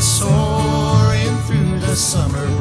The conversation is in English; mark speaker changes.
Speaker 1: soaring through the summer.